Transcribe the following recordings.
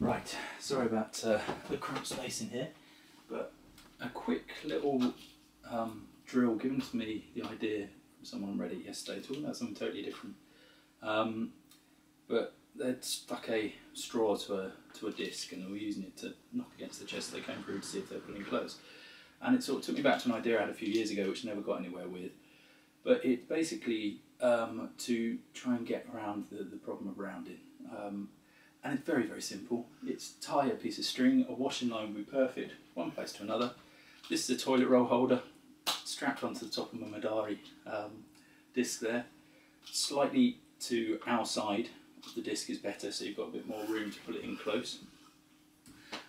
Right, sorry about uh, the cramped space in here, but a quick little um, drill given to me the idea from someone on Reddit yesterday, talking about something totally different. Um, but they'd stuck a straw to a to a disc and they were using it to knock against the chest they came through to see if they were pulling close. And it sort of took me back to an idea I had a few years ago, which I never got anywhere with. But it basically um, to try and get around the, the problem of rounding. Um, and it's very, very simple. It's tie a piece of string, a washing line would be perfect, one place to another. This is a toilet roll holder, strapped onto the top of my Madari um, disc there. Slightly to our side of the disc is better, so you've got a bit more room to pull it in close.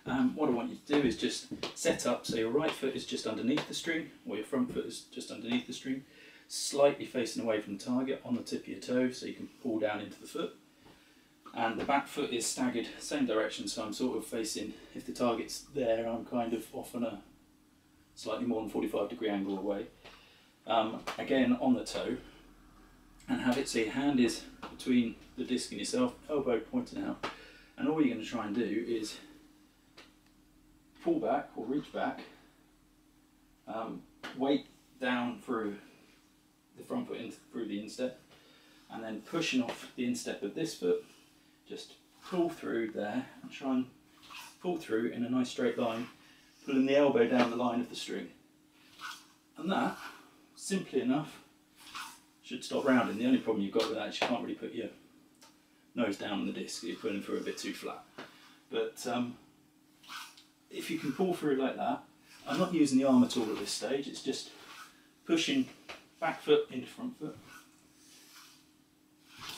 Um, what I want you to do is just set up so your right foot is just underneath the string, or your front foot is just underneath the string, slightly facing away from the target on the tip of your toe so you can pull down into the foot and the back foot is staggered same direction so I'm sort of facing if the target's there I'm kind of off on a slightly more than 45 degree angle away. Um, again on the toe and have it so your hand is between the disc and yourself elbow pointing out and all you're going to try and do is pull back or reach back um, weight down through the front foot in, through the instep and then pushing off the instep of this foot just pull through there and try and pull through in a nice straight line, pulling the elbow down the line of the string. And that, simply enough, should stop rounding. The only problem you've got with that is you can't really put your nose down on the disc, you're pulling through a bit too flat. But um, if you can pull through like that, I'm not using the arm at all at this stage, it's just pushing back foot into front foot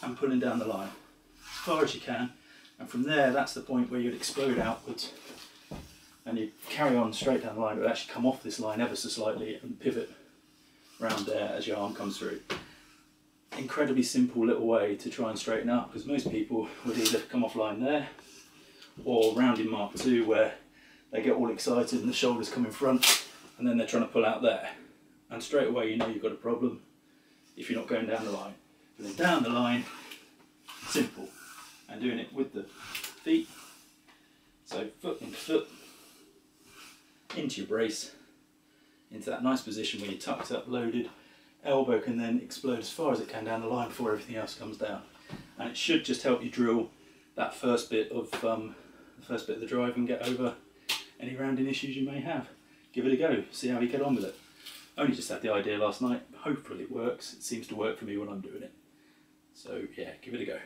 and pulling down the line far as you can and from there that's the point where you'd explode outwards and you carry on straight down the line, it would actually come off this line ever so slightly and pivot round there as your arm comes through. Incredibly simple little way to try and straighten up because most people would either come off line there or round in Mark 2 where they get all excited and the shoulders come in front and then they're trying to pull out there. And straight away you know you've got a problem if you're not going down the line. But then down the line, simple and doing it with the feet. So foot into foot, into your brace, into that nice position where you're tucked up, loaded. Elbow can then explode as far as it can down the line before everything else comes down. And it should just help you drill that first bit of um, the first bit of the drive and get over any rounding issues you may have. Give it a go, see how you get on with it. Only just had the idea last night, hopefully it works. It seems to work for me when I'm doing it. So yeah, give it a go.